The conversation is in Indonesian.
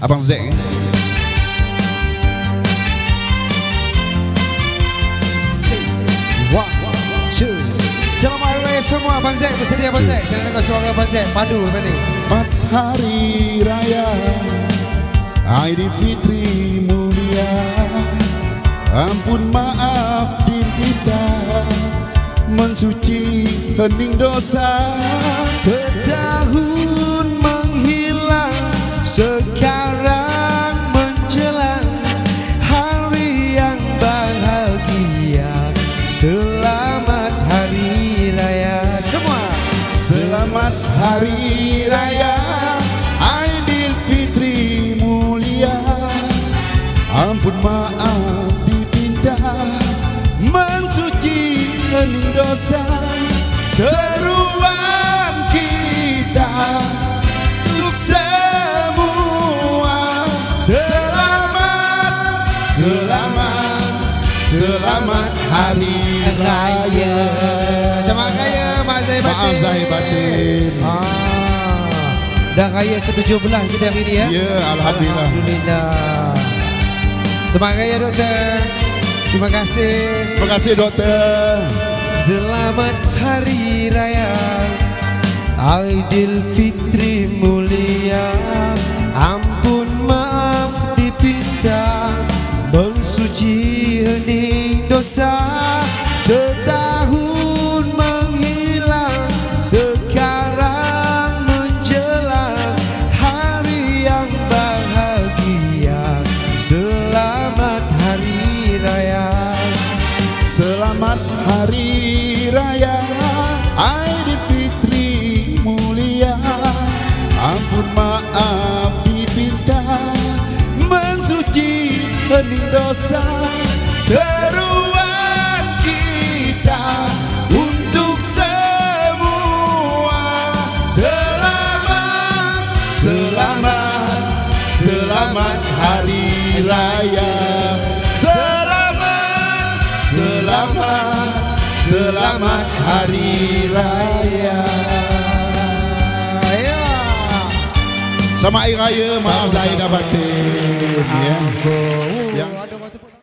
Abang Zack eh? One, two. Selamat Hari Raya semua Abang Zack. Bersedia Abang Zack? Saya dengar suara Abang Zack. Padu ni Empat hari raya Aidilfitri mulia. Ampun maaf dipita Mensuci hening dosa. Setahun Hari Raya Aidilfitri mulia. Ampun maaf dipinta Mensuci hening dosa Seruan kita. Untuk semua Selamat Selamat Selamat Hari Raya. Selamat Raya Mak Zahir Batin Maaf Batin ah, Dah Raya ke-17 kita hari ni ya Ya, Alhamdulillah. Alhamdulillah. Selamat Raya Doktor. Terima kasih. Terima kasih doktor. Selamat Hari Raya. Aidilfitri mulia. Ampun maaf dipinta. Mensuci hening dosa. Setahun Hening dosa Seruan kita Untuk semua. Selamat Selamat Selamat Hari Raya. Selamat Selamat Selamat Hari Raya Selamat Hari Raya Maaf Zahid Batin. Ya. Yang-